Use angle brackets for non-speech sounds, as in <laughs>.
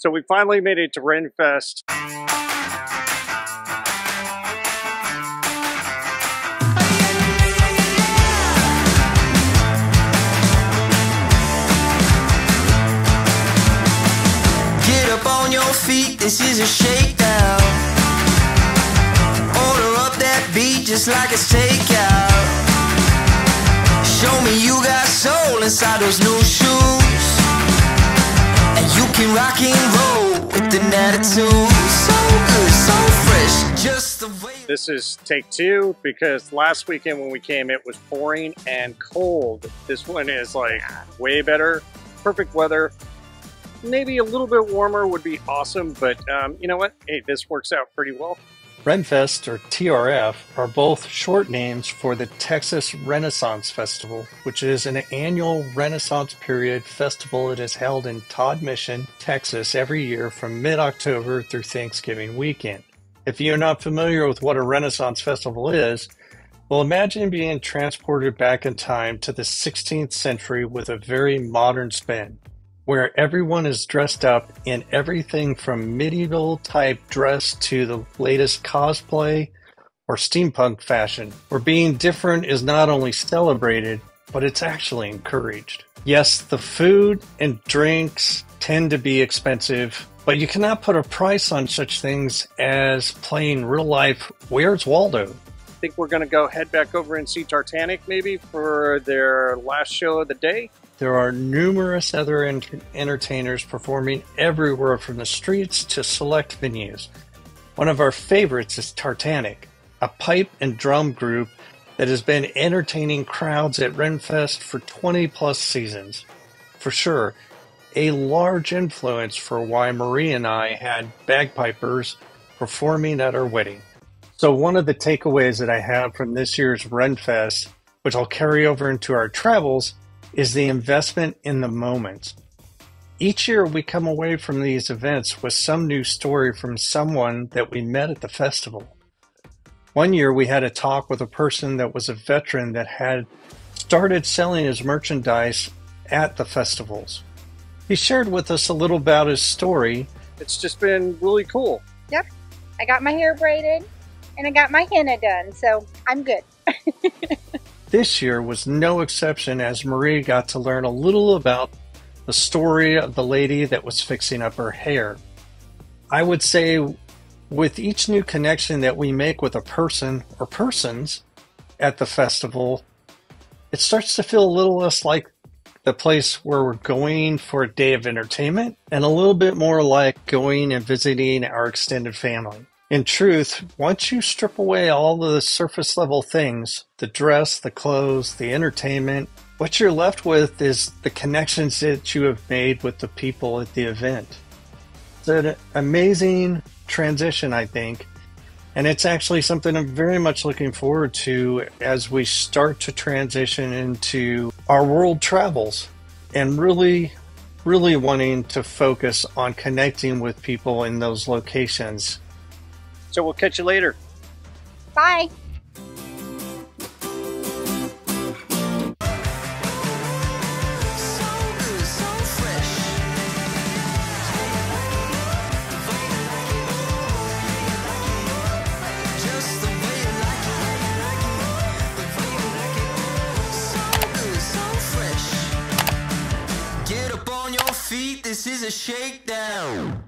So we finally made it to Renfest. Get up on your feet, this is a shakedown. Order up that beat just like it's takeout. Show me you got soul inside those new shoes. Can rock and roll with an attitude. So good, so fresh, just the way. This is take two because last weekend when we came, it was pouring and cold. This one is like way better, perfect weather. Maybe a little bit warmer would be awesome, but um, you know what? Hey, this works out pretty well. Renfest, or TRF, are both short names for the Texas Renaissance Festival, which is an annual Renaissance period festival that is held in Todd Mission, Texas every year from mid October through Thanksgiving weekend. If you're not familiar with what a Renaissance Festival is, well, imagine being transported back in time to the 16th century with a very modern spin where everyone is dressed up in everything from medieval type dress to the latest cosplay or steampunk fashion, where being different is not only celebrated, but it's actually encouraged. Yes, the food and drinks tend to be expensive, but you cannot put a price on such things as playing real life Where's Waldo? I think we're going to go head back over and see Tartanic maybe for their last show of the day. There are numerous other ent- entertainers performing everywhere from the streets to select venues. One of our favorites is Tartanic, a pipe and drum group that has been entertaining crowds at Renfest for 20 plus seasons. For sure, a large influence for why Marie and I had bagpipers performing at our wedding. So, one of the takeaways that I have from this year's Renfest, which I'll carry over into our travels, is the investment in the moment. Each year, we come away from these events with some new story from someone that we met at the festival. One year, we had a talk with a person that was a veteran that had started selling his merchandise at the festivals. He shared with us a little about his story. It's just been really cool. Yep. I got my hair braided and I got my henna done, so I'm good. <laughs> This year was no exception as Marie got to learn a little about the story of the lady that was fixing up her hair. I would say, with each new connection that we make with a person or persons at the festival, it starts to feel a little less like the place where we're going for a day of entertainment and a little bit more like going and visiting our extended family. In truth, once you strip away all of the surface level things the dress, the clothes, the entertainment what you're left with is the connections that you have made with the people at the event. It's an amazing transition, I think. And it's actually something I'm very much looking forward to as we start to transition into our world travels and really, really wanting to focus on connecting with people in those locations So we'll catch you later. Bye. So good, so fresh. Just the way you like it. The way you like it. So good, so fresh. Get up on your feet, this is a shakedown.